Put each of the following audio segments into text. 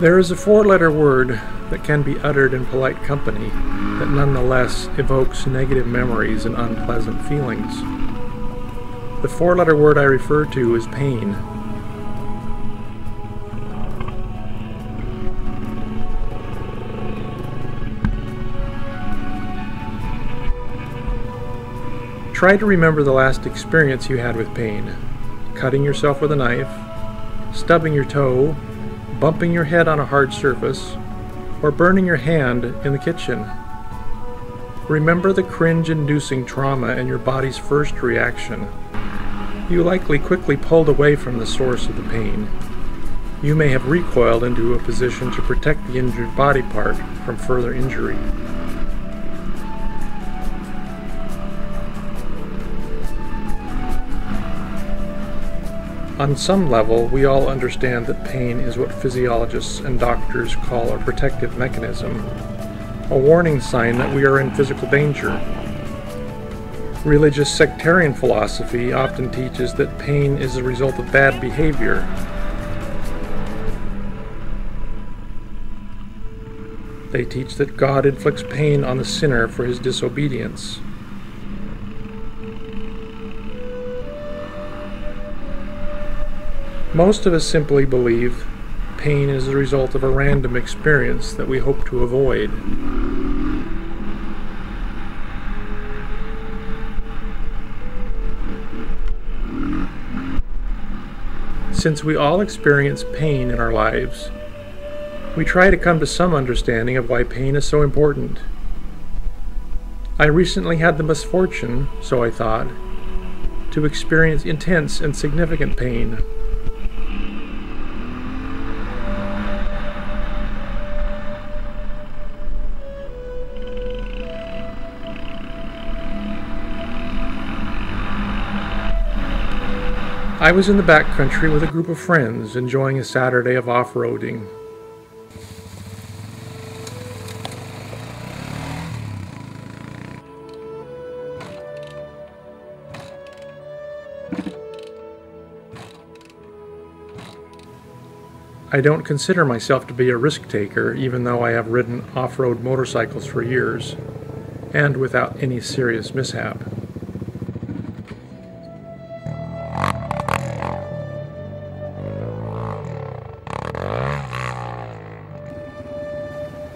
There is a four letter word that can be uttered in polite company that nonetheless evokes negative memories and unpleasant feelings. The four letter word I refer to is pain. Try to remember the last experience you had with pain cutting yourself with a knife, stubbing your toe, bumping your head on a hard surface, or burning your hand in the kitchen. Remember the cringe inducing trauma and your body's first reaction. You likely quickly pulled away from the source of the pain. You may have recoiled into a position to protect the injured body part from further injury. On some level, we all understand that pain is what physiologists and doctors call a protective mechanism, a warning sign that we are in physical danger. Religious sectarian philosophy often teaches that pain is a result of bad behavior. They teach that God inflicts pain on the sinner for his disobedience. Most of us simply believe pain is the result of a random experience that we hope to avoid. Since we all experience pain in our lives, we try to come to some understanding of why pain is so important. I recently had the misfortune, so I thought, to experience intense and significant pain I was in the back country with a group of friends enjoying a Saturday of off roading. I don't consider myself to be a risk taker, even though I have ridden off road motorcycles for years, and without any serious mishap.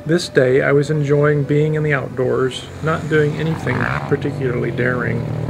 This day I was enjoying being in the outdoors, not doing anything particularly daring.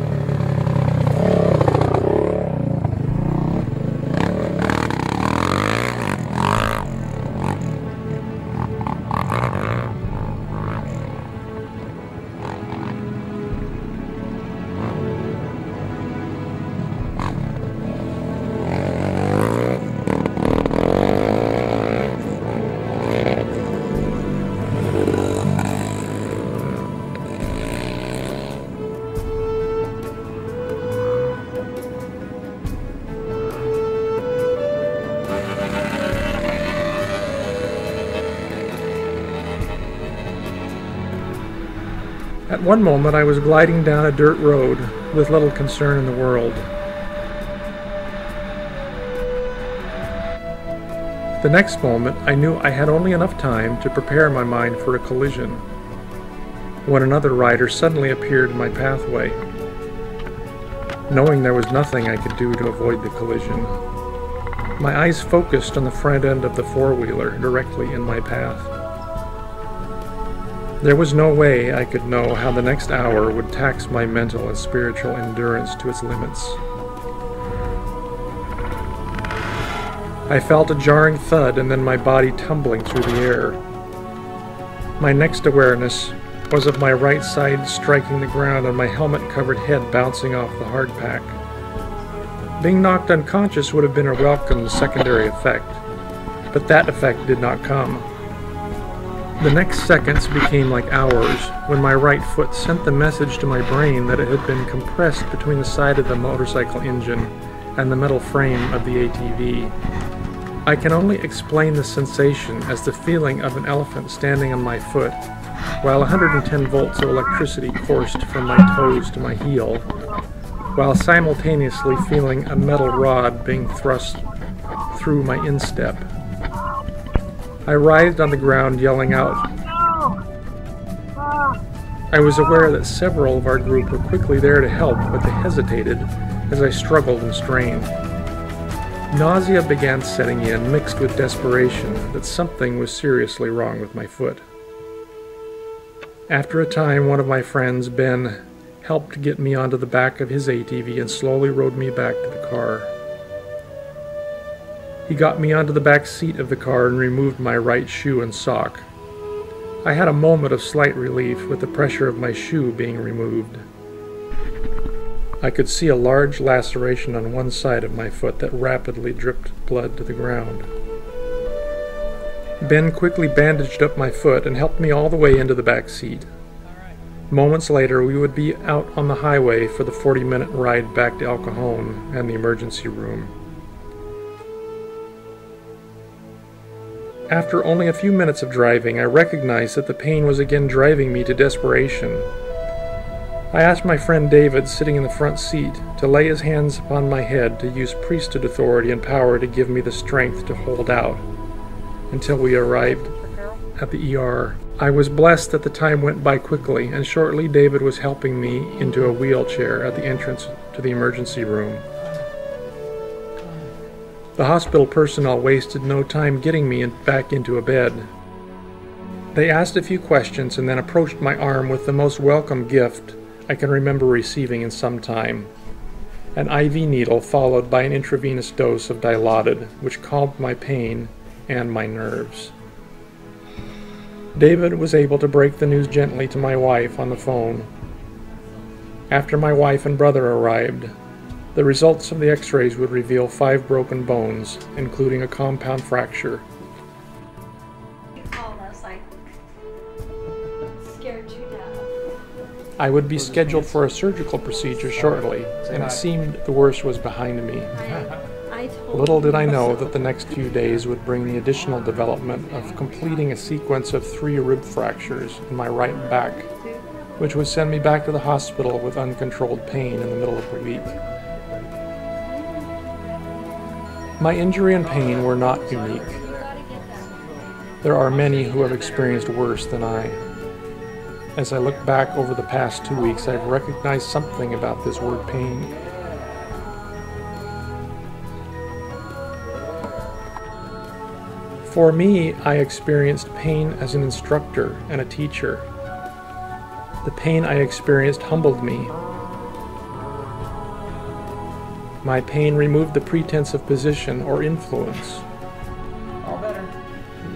One moment I was gliding down a dirt road with little concern in the world. The next moment I knew I had only enough time to prepare my mind for a collision when another rider suddenly appeared in my pathway. Knowing there was nothing I could do to avoid the collision, my eyes focused on the front end of the four-wheeler directly in my path. There was no way I could know how the next hour would tax my mental and spiritual endurance to its limits. I felt a jarring thud and then my body tumbling through the air. My next awareness was of my right side striking the ground and my helmet covered head bouncing off the hardpack. Being knocked unconscious would have been a welcome secondary effect, but that effect did not come. The next seconds became like hours when my right foot sent the message to my brain that it had been compressed between the side of the motorcycle engine and the metal frame of the ATV. I can only explain the sensation as the feeling of an elephant standing on my foot, while 110 volts of electricity coursed from my toes to my heel, while simultaneously feeling a metal rod being thrust through my instep. I writhed on the ground, yelling out. I was aware that several of our group were quickly there to help, but they hesitated as I struggled and strained. Nausea began setting in, mixed with desperation that something was seriously wrong with my foot. After a time, one of my friends, Ben, helped get me onto the back of his ATV and slowly rode me back to the car. He got me onto the back seat of the car and removed my right shoe and sock. I had a moment of slight relief with the pressure of my shoe being removed. I could see a large laceration on one side of my foot that rapidly dripped blood to the ground. Ben quickly bandaged up my foot and helped me all the way into the back seat. Moments later, we would be out on the highway for the 40 minute ride back to El Cajon and the emergency room. After only a few minutes of driving, I recognized that the pain was again driving me to desperation. I asked my friend David, sitting in the front seat, to lay his hands upon my head to use priesthood authority and power to give me the strength to hold out until we arrived at the ER. I was blessed that the time went by quickly, and shortly David was helping me into a wheelchair at the entrance to the emergency room. The hospital personnel wasted no time getting me back into a bed. They asked a few questions and then approached my arm with the most welcome gift I can remember receiving in some time an IV needle followed by an intravenous dose of Dilaudid, which calmed my pain and my nerves. David was able to break the news gently to my wife on the phone. After my wife and brother arrived, the results of the x rays would reveal five broken bones, including a compound fracture. I would be scheduled for a surgical procedure shortly, and it seemed the worst was behind me. Little did I know that the next few days would bring the additional development of completing a sequence of three rib fractures in my right back, which would send me back to the hospital with uncontrolled pain in the middle of the week. My injury and pain were not unique. There are many who have experienced worse than I. As I look back over the past two weeks, I've recognized something about this word pain. For me, I experienced pain as an instructor and a teacher. The pain I experienced humbled me my pain removed the pretense of position or influence. All better.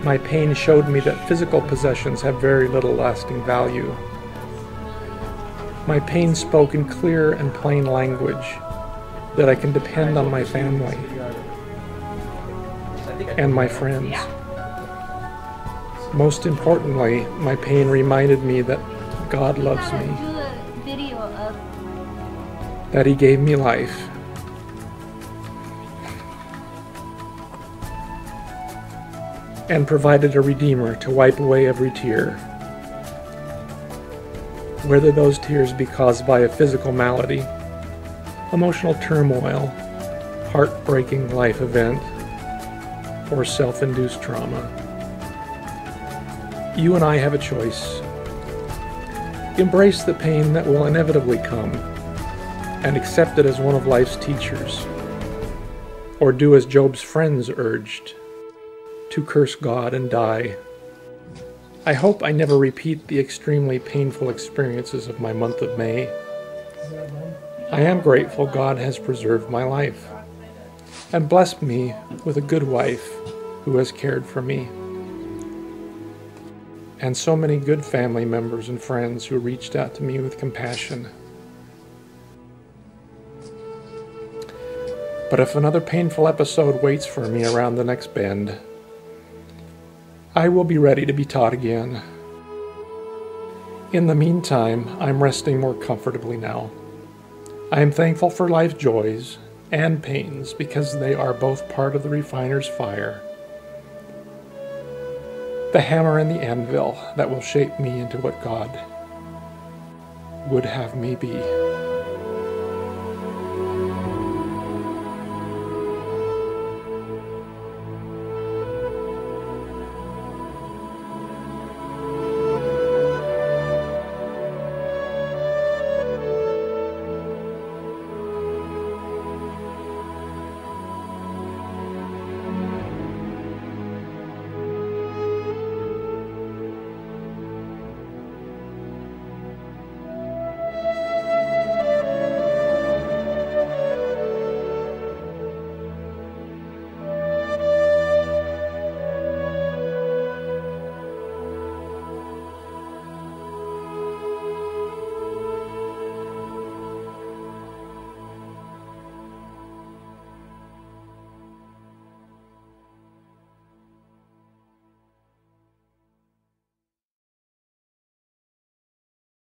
My pain showed me that physical possessions have very little lasting value. My pain spoke in clear and plain language that I can depend on my family and my friends. Most importantly, my pain reminded me that God loves me, that He gave me life, and provided a Redeemer to wipe away every tear. Whether those tears be caused by a physical malady, emotional turmoil, heartbreaking life event, or self induced trauma. You and I have a choice. Embrace the pain that will inevitably come and accept it as one of life's teachers. Or do as Job's friends urged to curse God and die. I hope I never repeat the extremely painful experiences of my month of May. I am grateful God has preserved my life and blessed me with a good wife who has cared for me, and so many good family members and friends who reached out to me with compassion. But if another painful episode waits for me around the next bend, I will be ready to be taught again. In the meantime, I'm resting more comfortably now. I am thankful for life's joys and pains because they are both part of the refiner's fire. The hammer and the anvil that will shape me into what God would have me be.